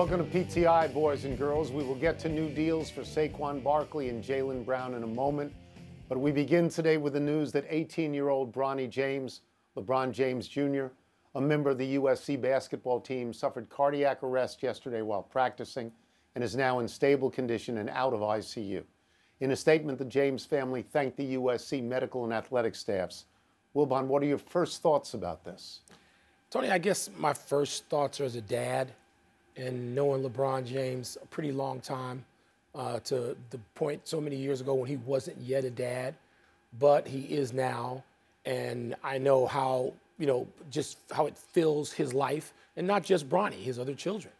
Welcome to PTI, boys and girls. We will get to new deals for Saquon Barkley and Jaylen Brown in a moment. But we begin today with the news that 18 year old Bronny James, LeBron James Jr., a member of the USC basketball team, suffered cardiac arrest yesterday while practicing and is now in stable condition and out of ICU. In a statement, the James family thanked the USC medical and athletic staffs. Wilbon, what are your first thoughts about this? Tony, I guess my first thoughts are as a dad and knowing LeBron James a pretty long time uh, to the point so many years ago when he wasn't yet a dad, but he is now. And I know how, you know, just how it fills his life, and not just Bronny, his other children.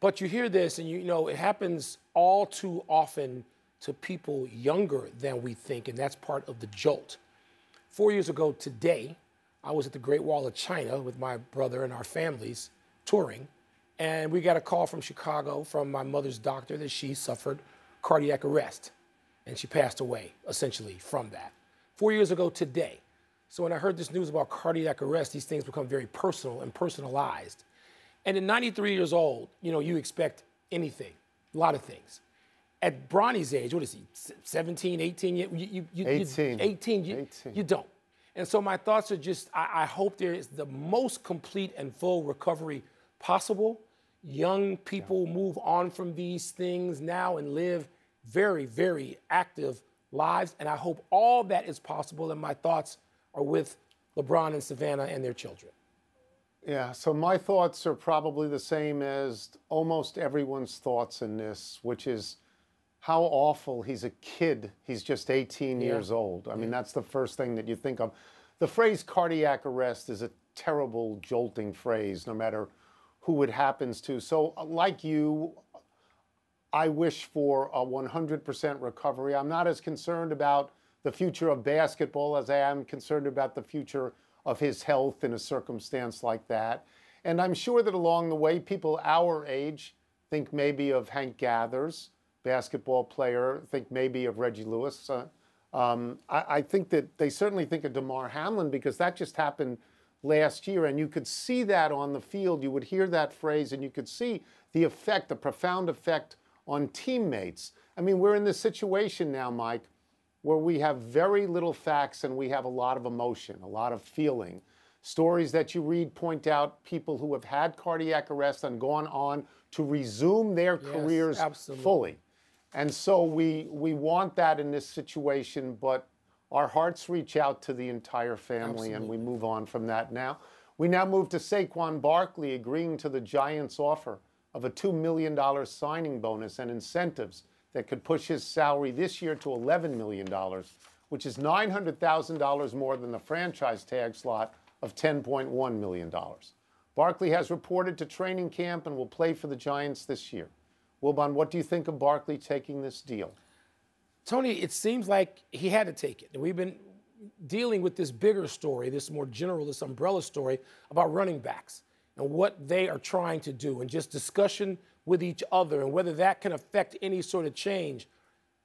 But you hear this, and you know, it happens all too often to people younger than we think, and that's part of the jolt. Four years ago today, I was at the Great Wall of China with my brother and our families touring, and we got a call from Chicago from my mother's doctor that she suffered cardiac arrest, and she passed away essentially from that. Four years ago today. So when I heard this news about cardiac arrest, these things become very personal and personalized. And at 93 years old, you know, you expect anything, a lot of things at Bronny's age, what is he, 17, 18? You, you, you, 18. You, 18, you, 18. you don't. And so my thoughts are just I, I, hope there is the most complete and full recovery possible. Young people yeah. move on from these things now and live very, very active lives. And I hope all that is possible. And my thoughts are with LeBron and Savannah and their children. Yeah, so my thoughts are probably the same as almost everyone's thoughts in this, which is how awful he's a kid. He's just 18 yeah. years old. I mean, that's the first thing that you think of. The phrase cardiac arrest is a terrible, jolting phrase, no matter who it happens to. So, uh, like you, I wish for a 100% recovery. I'm not as concerned about the future of basketball as I am concerned about the future of his health in a circumstance like that. And I'm sure that along the way, people our age think maybe of Hank Gathers basketball player. Think maybe of Reggie Lewis. Uh, um, I, I, think that they certainly think of Damar Hamlin because that just happened last year, and you could see that on the field. You would hear that phrase, and you could see the effect, the profound effect on teammates. I mean, we're in this situation now, Mike, where we have very little facts and we have a lot of emotion, a lot of feeling. Stories that you read point out people who have had cardiac arrest and gone on to resume their yes, careers absolutely. fully. And so we, we want that in this situation, but our hearts reach out to the entire family Absolutely. and we move on from that now. We now move to Saquon Barkley agreeing to the Giants' offer of a $2 million signing bonus and incentives that could push his salary this year to $11 million, which is $900,000 more than the franchise tag slot of $10.1 million. Barkley has reported to training camp and will play for the Giants this year. Wilbon, what do you think of Barkley taking this deal? Tony, it seems like he had to take it. And we've been dealing with this bigger story, this more general, this umbrella story about running backs and what they are trying to do and just discussion with each other and whether that can affect any sort of change.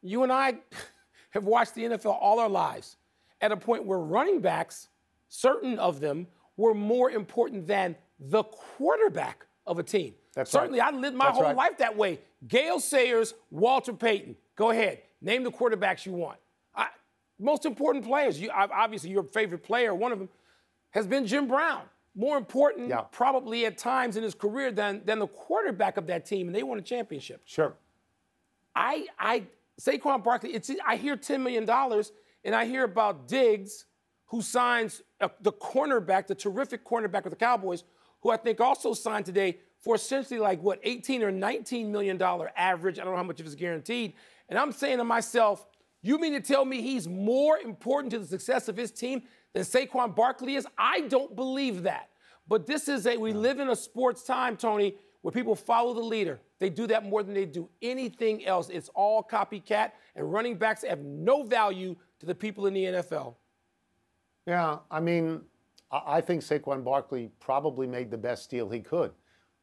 You and I have watched the NFL all our lives at a point where running backs, certain of them, were more important than the quarterback of a team. That's Certainly, right. I lived my That's whole right. life that way. Gale Sayers, Walter Payton. Go ahead. Name the quarterbacks you want. I, most important players. You, obviously, your favorite player, one of them, has been Jim Brown. More important, yeah. probably at times in his career, than, than the quarterback of that team, and they won a championship. Sure. I, I, Saquon Barkley, it's, I hear $10 million, and I hear about Diggs, who signs a, the cornerback, the terrific cornerback of the Cowboys, who I think also signed today for essentially like what 18 or 19 million dollar average. I don't know how much of it's guaranteed. And I'm saying to myself, you mean to tell me he's more important to the success of his team than Saquon Barkley is? I don't believe that. But this is a we live in a sports time, Tony, where people follow the leader. They do that more than they do anything else. It's all copycat, and running backs have no value to the people in the NFL. Yeah, I mean, I think Saquon Barkley probably made the best deal he could.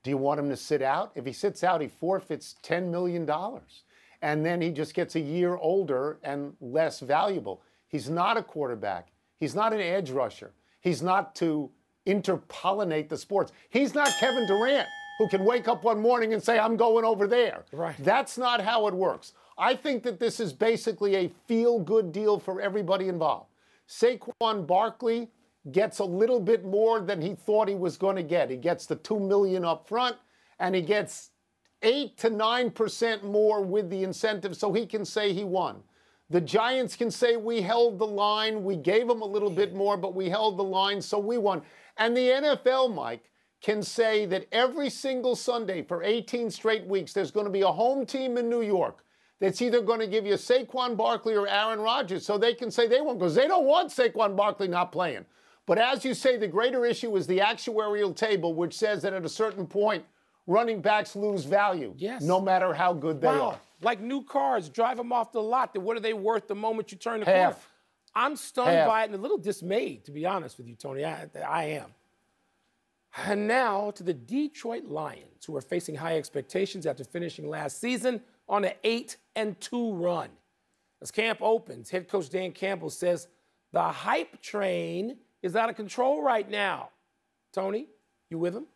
Do you want him to sit out? If he sits out, he forfeits $10 million. And then he just gets a year older and less valuable. He's not a quarterback. He's not an edge rusher. He's not to interpollinate the sports. He's not Kevin Durant. who can wake up one morning and say, I'm going over there. Right. That's not how it works. I think that this is basically a feel good deal for everybody involved. Saquon Barkley gets a little bit more than he thought he was going to get. He gets the 2 million up front and he gets 8 to 9% more with the incentive so he can say he won. The Giants can say we held the line, we gave them a little bit more, but we held the line, so we won. And the NFL, Mike, can say that every single Sunday for 18 straight weeks, there's going to be a home team in New York that's either going to give you Saquon Barkley or Aaron Rodgers, so they can say they won't, because they don't want Saquon Barkley not playing. But as you say, the greater issue is the actuarial table, which says that at a certain point, running backs lose value, yes. no matter how good they wow. are. Like new cars, drive them off the lot. Then what are they worth the moment you turn the Half. corner? I'm stunned Half. by it and a little dismayed, to be honest with you, Tony. I, I am. And now to the Detroit Lions, who are facing high expectations after finishing last season on an 8 and 2 run. As camp opens, head coach Dan Campbell says the hype train is out of control right now. Tony, you with him?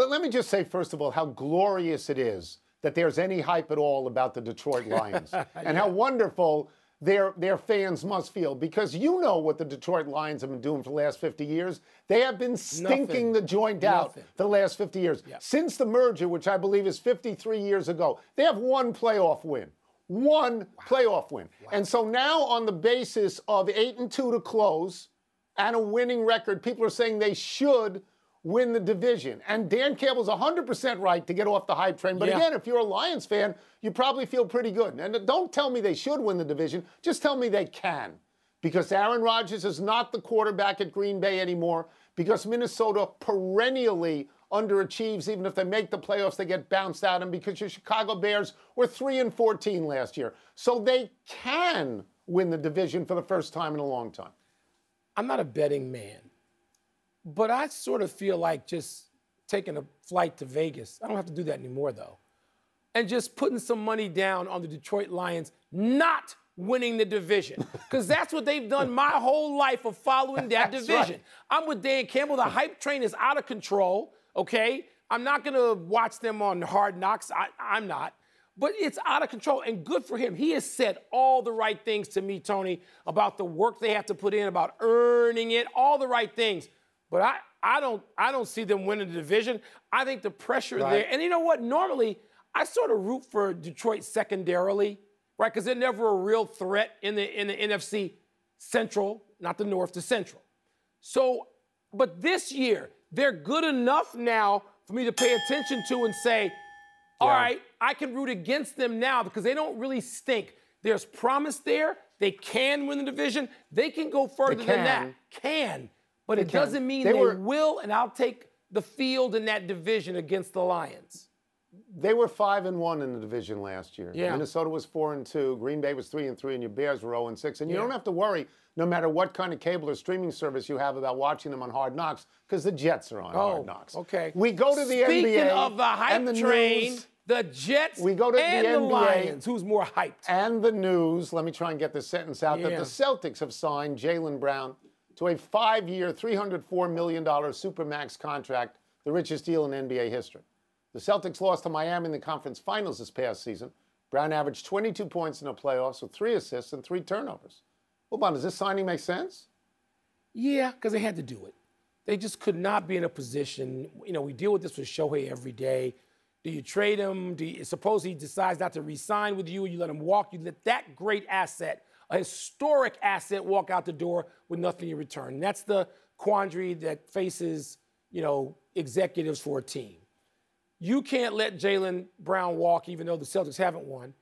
Well, let me just say, first of all, how glorious it is that there's any hype at all about the Detroit Lions and how wonderful their, their fans must feel because you know what the Detroit Lions have been doing for the last 50 years. They have been stinking Nothing. the joint out Nothing. for the last 50 years. Yep. Since the merger, which I believe is 53 years ago, they have one playoff win. One playoff win. And so now, on the basis of 8 and 2 to close and a winning record, people are saying they should win the division. And Dan Campbell's 100% right to get off the hype train. But Yeah. again, if you're a Lions fan, you probably feel pretty good. And don't tell me they should win the division, just tell me they can. Because Aaron Rodgers is not the quarterback at Green Bay anymore, because Minnesota perennially underachieves even if they make the playoffs they get bounced out and because your Chicago Bears were 3 and 14 last year. So they can win the division for the first time in a long time. I'm not a betting man, but I sort of feel like just taking a flight to Vegas. I don't have to do that anymore, though. And just putting some money down on the Detroit Lions not winning the division. Because that's what they've done my whole life of following that division. right. I'm with Dan Campbell. The hype train is out of control, okay? I'm not going to watch them on Hard Knocks. I, I'm not. But it's out of control and good for him. He has said all the right things to me, Tony, about the work they have to put in, about earning it, all the right things. But I, I don't I don't see them winning the division. I think the pressure Right. there. And you know what? Normally, I sort of root for Detroit secondarily, right? Because they're never a real threat in the in the NFC Central, not the North, the Central. So, but this year, they're good enough now for me to pay attention to and say, all Yeah. right, I can root against them now because they don't really stink. There's promise there. They can win the division. They can go further than that. Can. But it doesn't mean They they, were- will, and I'll take the field in that division against the Lions. They were five and one in the division last year. Yeah. Minnesota was four and two. Green Bay was three and three, and your Bears were zero and six. And you Yeah. don't have to worry, no matter what kind of cable or streaming service you have, about watching them on Hard Knocks, because the Jets are on Oh, Hard Knocks. okay. We go to the Speaking NBA of the hype the train, news, the Jets We go to and the, NBA. Lions. Who's more hyped? and the news. Let me try and get this sentence out. That the Celtics have signed Jaylen Brown to a five-year, $304 million supermax contract, the richest deal in NBA history. The Celtics lost to Miami in the conference finals this past season. Brown averaged 22 points in the playoffs with three assists and three turnovers. Wilbon, does this signing make sense? Yeah, because they had to do it. They just could not be in a position. You know, we deal with this with Shohei every day. Do you trade him? Do you, suppose he decides not to re-sign with you, you let him walk. You let that great asset, a historic asset, walk out the door with nothing in return. And that's the quandary that faces, you know, executives for a team. You can't let Jaylen Brown walk, even though the Celtics haven't won.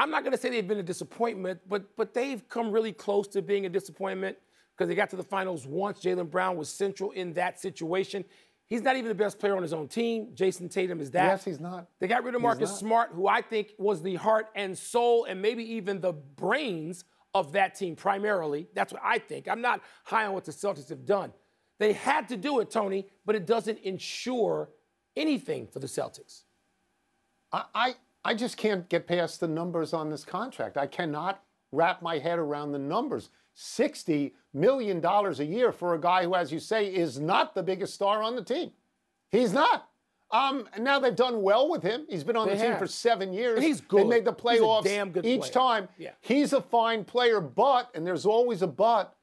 I'm not going to say they've been a disappointment, but but they've come really close to being a disappointment because they got to the finals once. Jaylen Brown was central in that situation. He's not even the best player on his own team. Jayson Tatum is that. Yes, he's not. They got rid of Marcus. Smart, who I think was the heart and soul and maybe even the brains of that team primarily. That's what I think. I'm not high on what the Celtics have done. They had to do it, Tony, but it doesn't ensure anything for the Celtics. I, I, I just can't get past the numbers on this contract. I cannot wrap my head around the numbers. $60 million a year for a guy who, as you say, is not the biggest star on the team. He's not. Um, and now they've done well with him. He's been on They the team have. for seven years. And he's They good. made the He's a playoffs damn good each player. time. Yeah. He's a fine player, but, and there's always a but,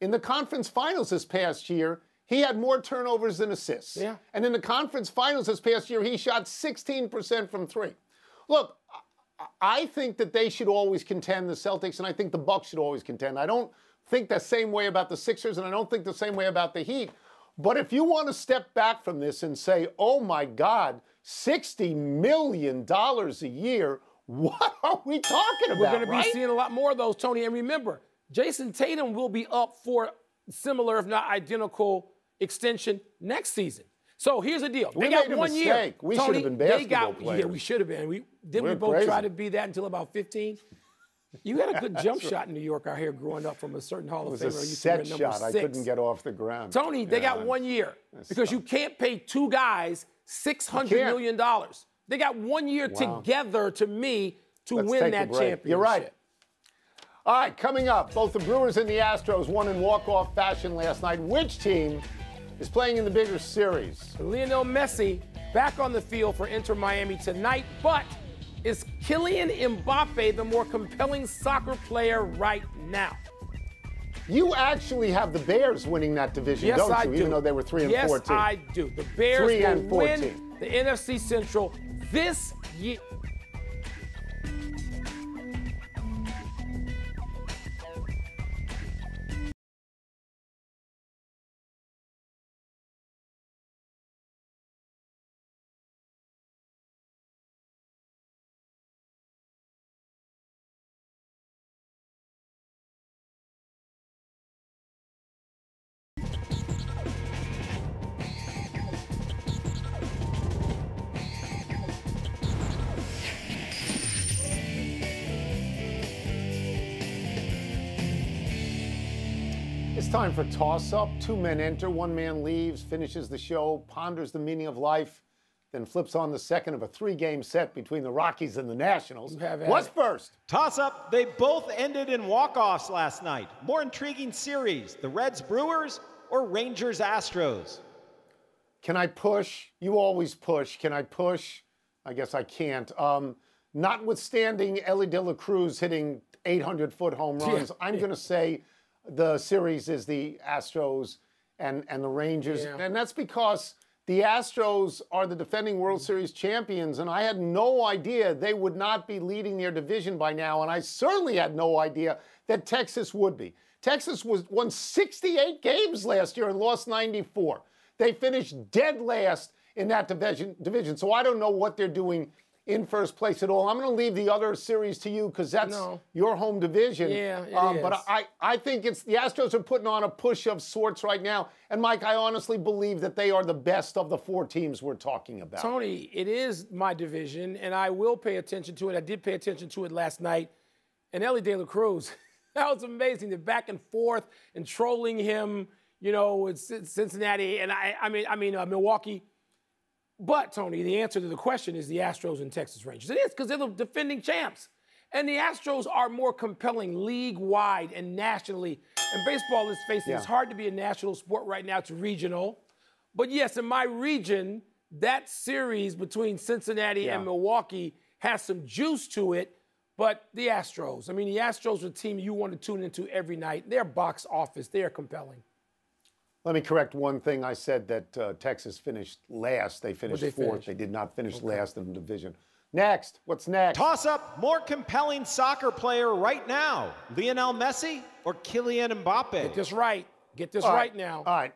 in the conference finals this past year, he had more turnovers than assists. Yeah. And in the conference finals this past year, he shot 16% from three. Look, I- I think that they should always contend the Celtics, and I think the Bucks should always contend. I don't think the same way about the Sixers, and I don't think the same way about the Heat. But if you want to step back from this and say, "Oh my God, sixty million dollars a year," what are we talking about? We're going to be seeing a lot more of those, Tony. And remember, Jayson Tatum will be up for similar, if not identical, extension next season. So here's the deal. We they got made a one year. mistake. We should have been they basketball got, players. Yeah, we should have been. We didn't we We're both crazy. try to be that until about 15. You had a good jump shot in New York out here growing up from a certain Hall It of was Famer. a who used to set shot. I couldn't get off the ground. Tony, they Yeah, got one year because you can't pay two guys six hundred million dollars. They got one year Wow. together to me to Let's win a that championship. You're right. All right, coming up, both the Brewers and the Astros won in walk-off fashion last night. Which team is playing in the bigger series? Lionel Messi back on the field for Inter Miami tonight, but is Kylian Mbappe the more compelling soccer player right now? You actually have the Bears winning that division, Yes, don't I you? do. Even though they were three and yes, fourteen. I do. The Bears Three and win 14. the NFC Central this year. Time for toss up. Two men enter, one man leaves, finishes the show, ponders the meaning of life, then flips on the second of a three game set between the Rockies and the Nationals. What's first? Toss up, they both ended in walk-offs last night. More intriguing series, the Reds Brewers or Rangers Astros? Can I push? You always push. Can I push? I guess I can't. Um, notwithstanding Elly De La Cruz hitting 800 foot home runs, I'm going to say the series is the Astros and, and the Rangers. Yeah. And that's because the Astros are the defending World mm-hmm. Series champions, and I had no idea they would not be leading their division by now, and I certainly had no idea that Texas would be. Texas was won 68 games last year and lost 94. They finished dead last in that division. Division, so I don't know what they're doing in first place at all. I'm going to leave the other series to you because that's No. your home division. Yeah, it um, But. I, I think it's the Astros are putting on a push of sorts right now. And Mike, I honestly believe that they are the best of the four teams we're talking about. Tony, it is my division, and I will pay attention to it. I did pay attention to it last night. And Elly De La Cruz, that was amazing. The back and forth and trolling him, you know, with Cin- Cincinnati and I, I mean, I mean uh, Milwaukee. But Tony, the answer to the question is the Astros and Texas Rangers. It is because they're the defending champs. And the Astros are more compelling league wide and nationally. And baseball, let's face it, Yeah. it's hard to be a national sport right now. It's regional. But yes, in my region, that series between Cincinnati Yeah. and Milwaukee has some juice to it. But the Astros, I mean, the Astros are a team you want to tune into every night. They're box office, they are compelling. Let me correct one thing. I said that uh, Texas finished last. They finished they fourth. finish? They did not finish last in the division. Next, what's next? Toss up, more compelling soccer player right now, Lionel Messi or Kylian Mbappe? Get this right. Get this right now. All right.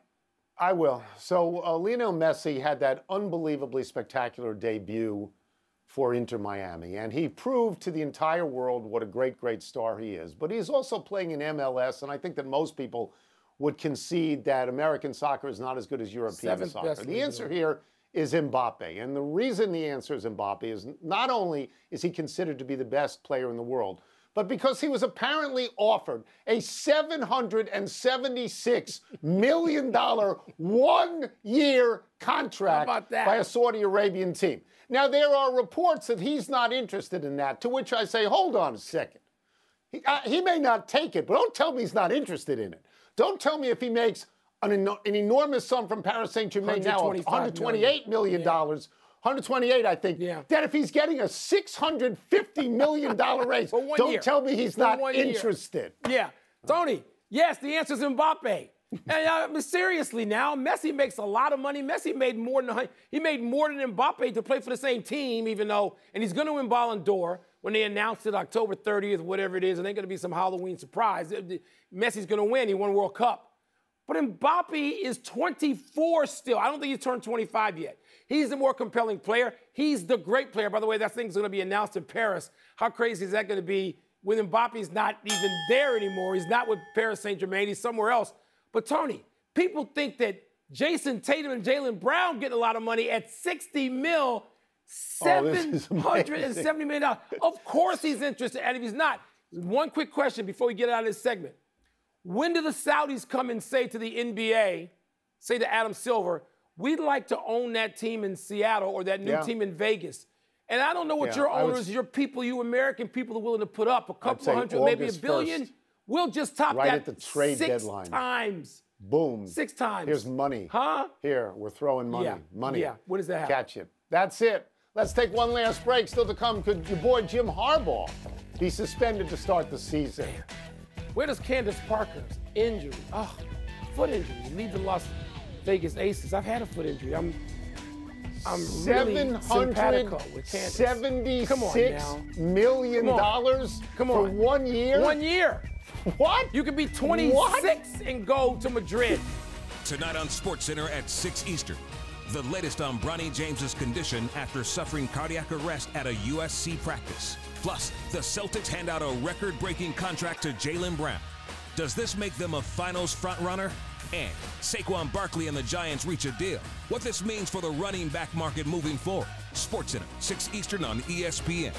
I will. So uh, Lionel Messi had that unbelievably spectacular debut for Inter Miami, and he proved to the entire world what a great, great star he is. But he's also playing in MLS, and I think that most people would concede that American soccer is not as good as European Seventh soccer. The answer here is Mbappe, and the reason the answer is Mbappe is not only is he considered to be the best player in the world, but because he was apparently offered a $776 million one one year contract How about that? by a Saudi Arabian team. Now, there are reports that he's not interested in that, to which I say, hold on a second. He, uh, he may not take it, but don't tell me he's not interested in it. Don't tell me if he makes an, eno- an enormous sum from Paris Saint Germain now, of $125 $128 million, 128, I think. Yeah. Then if he's getting a 650 million dollar raise, don't year. tell me he's For not one year. interested. Yeah. Tony, yes, the answer is Mbappe. and uh, seriously now, Messi makes a lot of money. Messi made more than he made more than Mbappe to play for the same team, even though, and he's going to win Ballon d'Or when they announced it October 30th, whatever it is, and they're going to be some Halloween surprise. Messi's going to win. He won World Cup. But Mbappe is 24 still. I don't think he's turned 25 yet. He's the more compelling player. He's the great player. By the way, that thing's going to be announced in Paris. How crazy is that going to be when Mbappe's not even there anymore? He's not with Paris Saint Germain. He's somewhere else. But Tony, people think that Jayson Tatum and Jaylen Brown getting a lot of money at 60 mil, Oh, this is $770 million. Of course he's interested. And if he's not, one quick question before we get out of this segment. When do the Saudis come and say to the NBA, say to Adam Silver, we'd like to own that team in Seattle or that new Yeah. team in Vegas? And I don't know what Yeah, your I would owners, your people, you American people are willing to put up a couple hundred, maybe a billion. 1st. We'll just top Right that at the trade six deadline. times. Boom. Six times. Here's money. Huh? Here, we're throwing money. Yeah, Money. yeah. When does that happen? Catch it. That's it. Let's take one last break. Still to come, could your boy Jim Harbaugh be suspended to start the season? Where does Candace Parker's injury? Oh, foot injury. Lead the Las Vegas Aces. I've had a foot injury. I'm I'm really simpatico with Candace. Come on 776 now. million Come on. dollars for one year? One year. What? You could be 26 and go to Madrid. Tonight on SportsCenter at 6 Eastern. The latest on Bronny James's condition after suffering cardiac arrest at a USC practice. Plus, the Celtics hand out a record-breaking contract to Jaylen Brown. Does this make them a finals frontrunner? And Saquon Barkley and the Giants reach a deal. What this means for the running back market moving forward. SportsCenter, 6 Eastern on ESPN.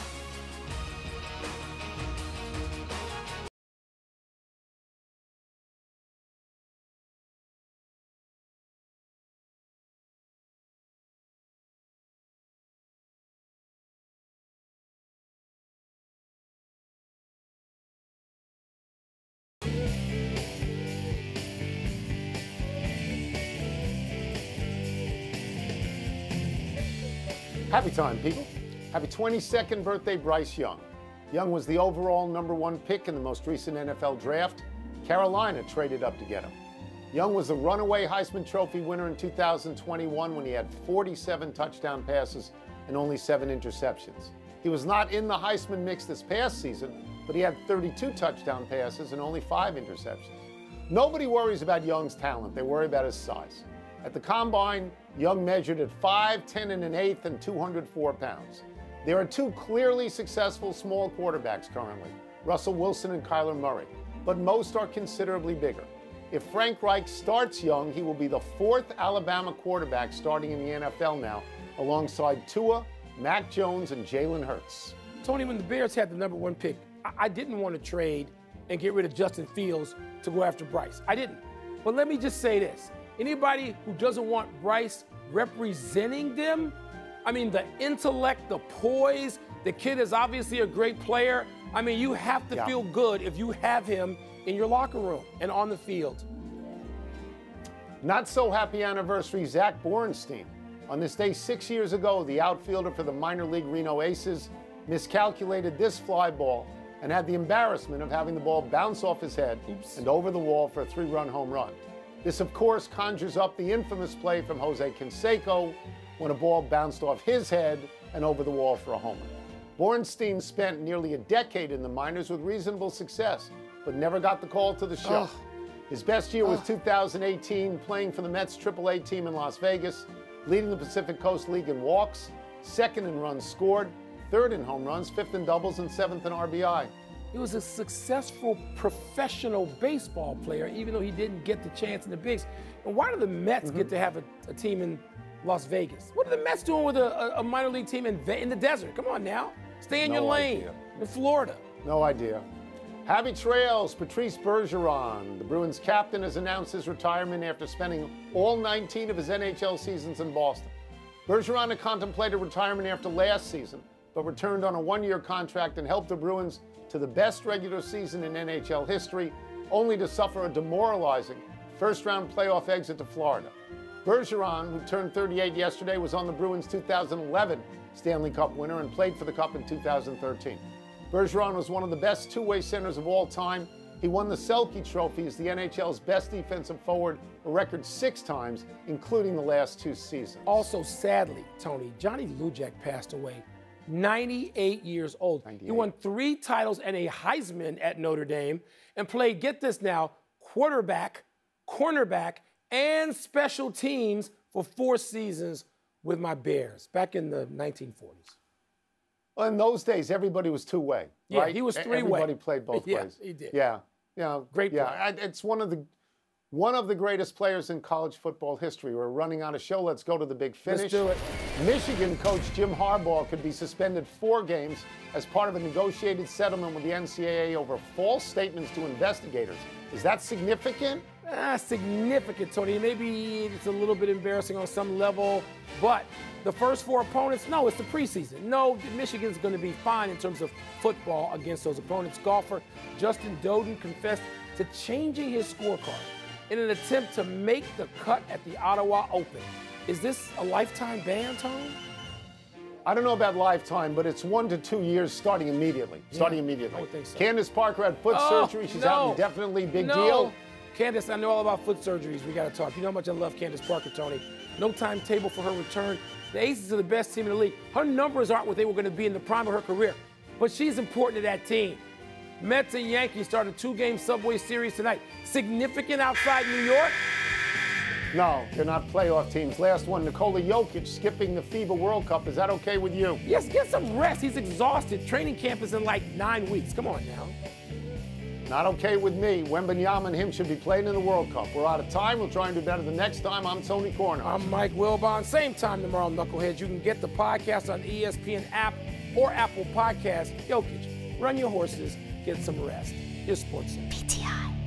Happy time, people. Happy 22nd birthday, Bryce Young. Young was the overall number one pick in the most recent NFL draft. Carolina traded up to get him. Young was the runaway Heisman Trophy winner in 2021 when he had 47 touchdown passes and only seven interceptions. He was not in the Heisman mix this past season, but he had 32 touchdown passes and only five interceptions. Nobody worries about Young's talent, they worry about his size. At the combine, Young measured at 5, 10 and an eighth, and 204 pounds. There are two clearly successful small quarterbacks currently Russell Wilson and Kyler Murray, but most are considerably bigger. If Frank Reich starts Young, he will be the fourth Alabama quarterback starting in the NFL now, alongside Tua, Mac Jones, and Jalen Hurts. Tony, when the Bears had the number one pick, I, I didn't want to trade and get rid of Justin Fields to go after Bryce. I didn't. But let me just say this anybody who doesn't want Bryce representing them, I mean, the intellect, the poise, the kid is obviously a great player. I mean, you have to Yeah. feel good if you have him in your locker room and on the field. Not so happy anniversary, Zach Borenstein. On this day six years ago, the outfielder for the minor league Reno Aces miscalculated this fly ball and had the embarrassment of having the ball bounce off his head and over the wall for a three run home run. This, of course, conjures up the infamous play from Jose Canseco when a ball bounced off his head and over the wall for a homer. Borenstein spent nearly a decade in the minors with reasonable success, but never got the call to the show. His best year was 2018, playing for the Mets AAA team in Las Vegas, leading the Pacific Coast League in walks, second in runs scored, third in home runs, fifth in doubles, and seventh in RBI. He was a successful professional baseball player, even though he didn't get the chance in the bigs. And why do the Mets get mm-hmm. to have a, a team in Las Vegas? What are the Mets doing with a, a- a minor league team in, in the desert? Come on now. Stay in No your lane idea. in Florida. No idea. Happy trails, Patrice Bergeron. The Bruins captain has announced his retirement after spending all 19 of his NHL seasons in Boston. Bergeron had contemplated retirement after last season, but returned on a one year contract and helped the Bruins to the best regular season in NHL history, only to suffer a demoralizing first round playoff exit to Florida. Bergeron, who turned 38 yesterday, was on the Bruins 2011 Stanley Cup winner and played for the Cup in 2013. Bergeron was one of the best two-way centers of all time. He won the Selke Trophy as the NHL's best defensive forward a record six times, including the last two seasons. Also, sadly, Tony, Johnny Lujack passed away 98 years old. 98. He won three titles and a Heisman at Notre Dame and played, get this now, quarterback, cornerback, and special teams for four seasons with my Bears back in the 1940s. Well, in those days, everybody was two way. Yeah, right? he was three way. Everybody played both yeah, ways. he did. Yeah, yeah, great. Yeah, it's one of the one of the greatest players in college football history. We're running out of show. Let's go to the big finish. Let's do it. Michigan coach Jim Harbaugh could be suspended four games as part of a negotiated settlement with the NCAA over false statements to investigators. Is that significant? Ah, significant, Tony. Maybe it's a little bit embarrassing on some level, but the first four opponents, no, it's the preseason. No, Michigan's going to be fine in terms of football against those opponents. Golfer Justin Doeden confessed to changing his scorecard in an attempt to make the cut at the Ottawa Open. Is this a lifetime ban, Tom? I don't know about lifetime, but it's one to two years starting immediately. Yeah, starting immediately. I think so. Candace Parker had foot oh, surgery. She's no. out indefinitely. Big no. deal. Candace, I know all about foot surgeries. We got to talk. You know how much I love Candace Parker, Tony. No timetable for her return. The Aces are the best team in the league. Her numbers aren't what they were going to be in the prime of her career, but she's important to that team. Mets and Yankees start a two-game Subway Series tonight. Significant outside New York? No, they're not playoff teams. Last one, Nikola Jokic skipping the FIBA World Cup. Is that okay with you? Yes, get some rest. He's exhausted. Training camp is in like nine weeks. Come on now. Not okay with me. Wembanyama and him should be playing in the World Cup. We're out of time. We'll try and do better the next time. I'm Tony Corner. I'm Mike Wilbon. Same time tomorrow, Knuckleheads. You can get the podcast on ESPN app or Apple Podcasts. Jokic, run your horses, get some rest. Your Sports Center. PTI.